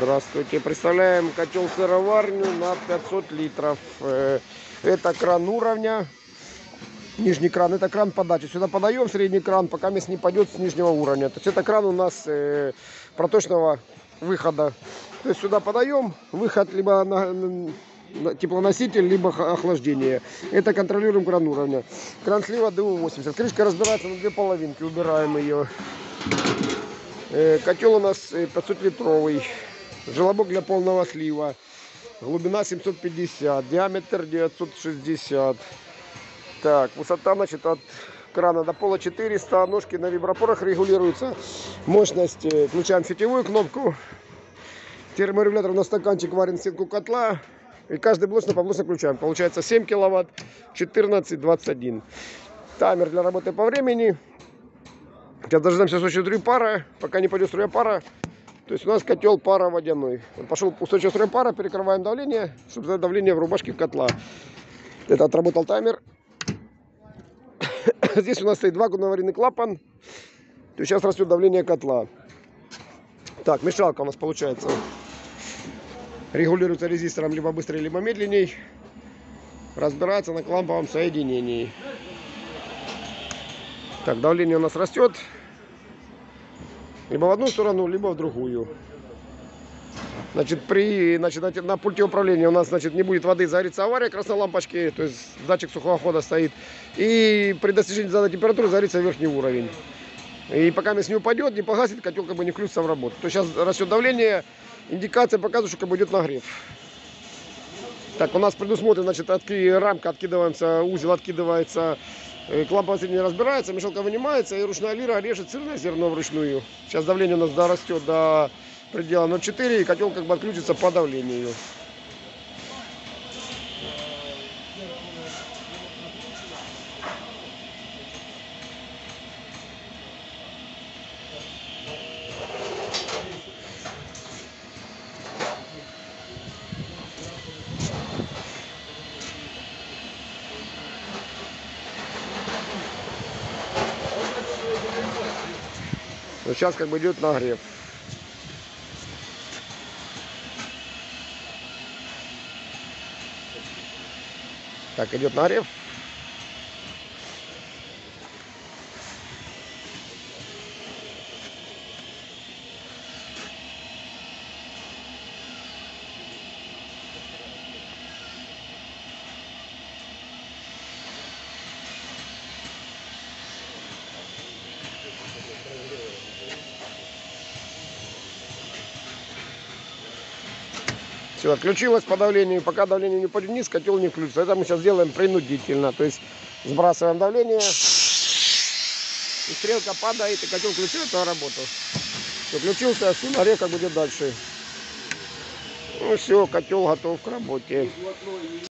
Здравствуйте. Представляем котел-сыроварню на 500 литров. Э, Это кран уровня. Нижний кран. Это кран подачи. Сюда подаем средний кран, пока мест не пойдет с нижнего уровня. То есть это кран у нас э, проточного выхода. То есть сюда подаем выход либо на, теплоноситель, либо охлаждение. Это контролируем кран уровня. Кран слива ДУ-80. Крышка разбирается на две половинки. Убираем ее. Э, Котел у нас 500-литровый. Желобок для полного слива. Глубина 750. Диаметр 960. Так, высота, значит, от крана до пола 400. Ножки на вибропорах регулируются. Мощность. э, Включаем сетевую кнопку. Терморегулятор на стаканчик варен в стенку котла. И каждый блочно по блочно включаем. Получается 7 киловатт, 14, 21. Таймер для работы по времени. Сейчас дождемся устойчивой струи пара. Пока не пойдет струя пара. То есть у нас котел пара водяной. Вот пошел устойчивая струя пара, перекрываем давление, чтобы давление в рубашке котла. Это отработал таймер. Здесь у нас стоит вакуумно-аварийный клапан. То есть сейчас растет давление котла. Так, мешалка у нас получается. Регулируется резистором либо быстрее, либо медленней. Разбирается на кламповом соединении. Так, давление у нас растет. Либо в одну сторону, либо в другую. Значит, при, значит, на, те- на пульте управления у нас, значит, не будет воды, загорится авария красной лампочки, то есть датчик сухого хода стоит. И при достижении заданной температуры загорится верхний уровень. И пока не упадет, не погасит, котел как бы не включится в работу. То есть сейчас растет давление, индикация показывает, что как бы идет нагрев. Так, у нас предусмотрено, значит, отки, рамка откидывается, узел откидывается, э, кламповое соединение разбирается, мешалка вынимается, и ручная лира режет сырное зерно вручную. Сейчас давление у нас дорастет до предела 0,4, и котел как бы отключится по давлению. Вот сейчас как бы идет нагрев. Так, идет нагрев. Все, отключилось по давлению. Пока давление не упадет вниз, котел не включится. Это мы сейчас делаем принудительно. То есть сбрасываем давление. И стрелка падает, и котел включается на работу. Все, включился, нагрев как будет дальше. Ну все, котел готов к работе.